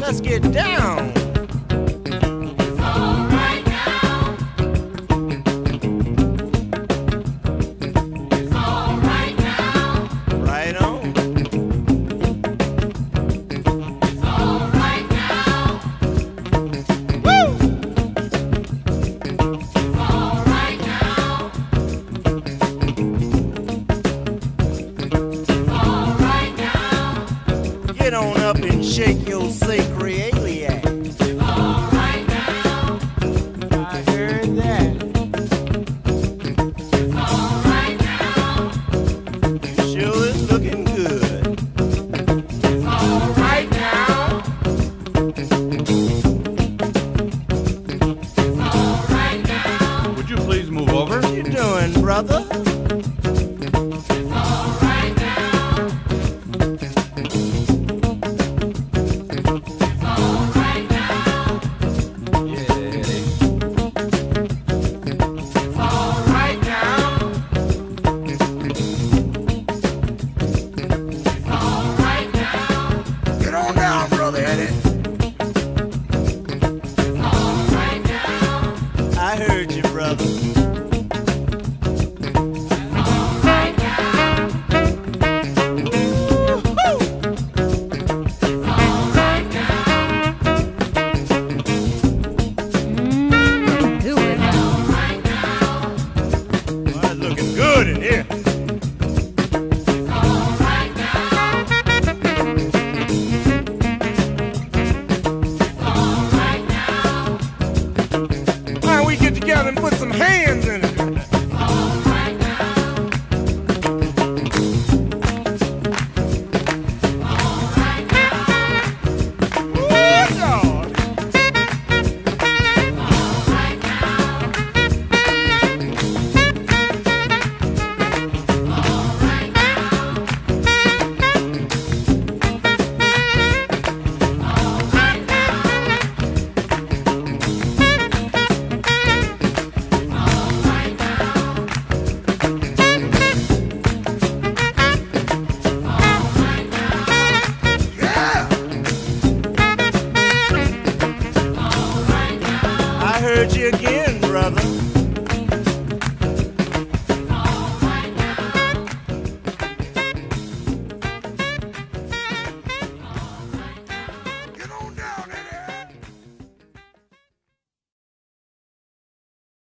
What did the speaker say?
Let's get down. Shake your sacroiliac. I heard that. You sure is looking good. Right now. Would you please move over? What you doing, brother? and put